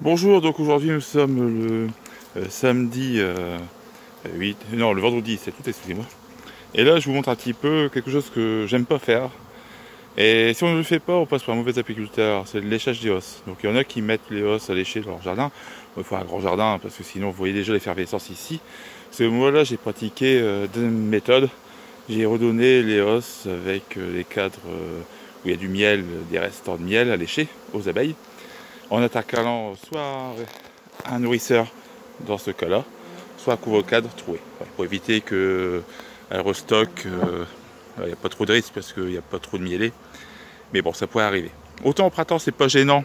Bonjour, donc aujourd'hui nous sommes le euh, samedi 8, euh, non le vendredi 7 août, excusez-moi. Et là je vous montre un petit peu quelque chose que j'aime pas faire. Et si on ne le fait pas, on passe pour un mauvais apiculteur, c'est le léchage des os. Donc il y en a qui mettent les os à lécher dans leur jardin. Il faut un grand jardin parce que sinon vous voyez déjà l'effervescence ici. Ce moi là j'ai pratiqué euh, deux méthodes. J'ai redonné les os avec les cadres où il y a du miel, des restants de miel à lécher aux abeilles en attaquant soit un nourrisseur dans ce cas-là, soit un couvre-cadre troué, pour éviter qu'elle restocke. Euh, il n'y a pas trop de risque parce qu'il n'y a pas trop de mielé, mais bon, ça pourrait arriver. Autant au printemps, c'est pas gênant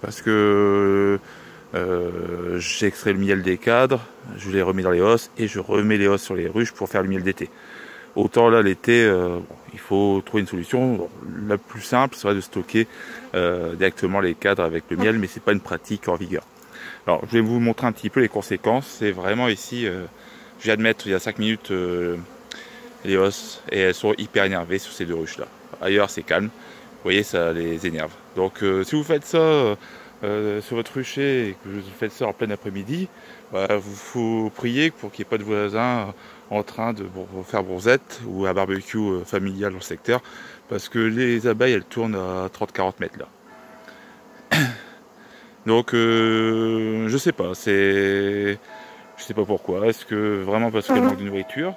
parce que euh, j'extrais le miel des cadres, je les remets dans les hausses et je remets les hausses sur les ruches pour faire le miel d'été. Autant là, l'été, euh, il faut trouver une solution. La plus simple serait de stocker euh, directement les cadres avec le miel, mais c'est pas une pratique en vigueur. Alors, je vais vous montrer un petit peu les conséquences. C'est vraiment ici, euh, je viens de mettre il y a 5 minutes les hausses et elles sont hyper énervées sur ces deux ruches là. Ailleurs, c'est calme. Vous voyez, ça les énerve. Donc, si vous faites ça sur votre rucher et que vous faites ça en plein après-midi, bah, vous faut prier pour qu'il n'y ait pas de voisins en train de faire bronzette ou un barbecue euh, familial dans le secteur parce que les abeilles elles tournent à 30-40 mètres là. Donc euh, je sais pas, c'est je sais pas pourquoi, est-ce que vraiment parce qu'elle manque de nourriture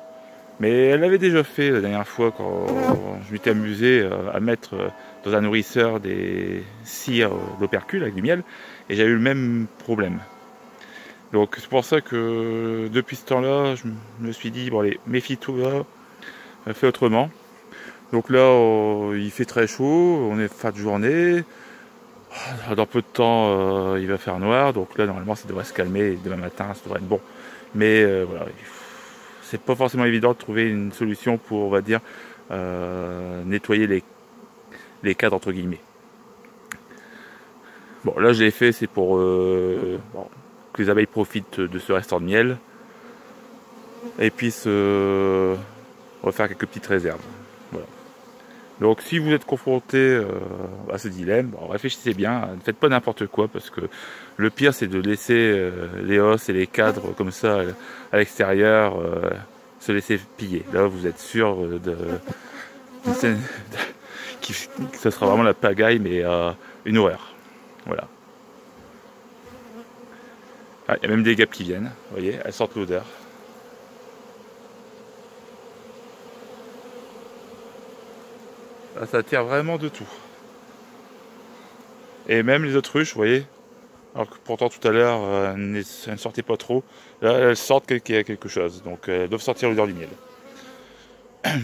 mais elle l'avait déjà fait la dernière fois quand je m'étais amusé euh, à mettre dans un nourrisseur des cires d'opercule avec du miel et j'ai eu le même problème. Donc c'est pour ça que depuis ce temps-là, je me suis dit, bon allez, méfie-toi, euh, fais autrement. Donc là, euh, il fait très chaud, on est fin de journée. Ah, dans peu de temps, euh, il va faire noir, donc là, normalement, ça devrait se calmer. Demain matin, ça devrait être bon. Mais voilà, c'est pas forcément évident de trouver une solution pour, on va dire, nettoyer les, les cadres, entre guillemets. Bon, là, je l'ai fait, c'est pour que les abeilles profitent de ce restant de miel et puissent euh, refaire quelques petites réserves. Donc si vous êtes confronté euh, à ce dilemme, réfléchissez bien, ne faites pas n'importe quoi parce que le pire c'est de laisser euh, les os et les cadres comme ça à l'extérieur se laisser piller. Là vous êtes sûr de, que ce sera vraiment la pagaille mais une horreur. Voilà. Ah, il y a même des guêpes qui viennent, vous voyez, elles sortent l'odeur. Ça attire vraiment de tout. Et même les autruches, vous voyez, alors que pourtant tout à l'heure, elles ne sortaient pas trop. Là, elles sortent qu'il y a quelque chose. Donc elles doivent sortir l'odeur du miel.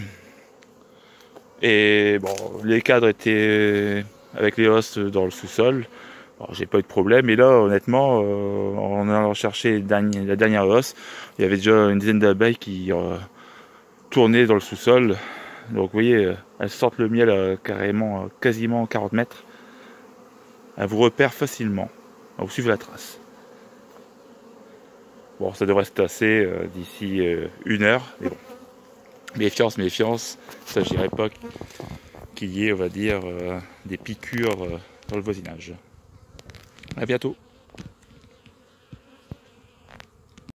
Et bon, les cadres étaient avec les hostes dans le sous-sol j'ai pas eu de problème. Et là, honnêtement, euh, en allant chercher la dernière hausse, il y avait déjà une dizaine d'abeilles qui euh, tournaient dans le sous-sol. Donc vous voyez, euh, elles sortent le miel carrément, quasiment 40 mètres. Elles vous repèrent facilement. Vous suivez la trace. Bon, ça devrait se tasser d'ici une heure. Mais bon, méfiance, méfiance. Il ne s'agirait pas qu'il y ait, on va dire, des piqûres dans le voisinage. À bientôt.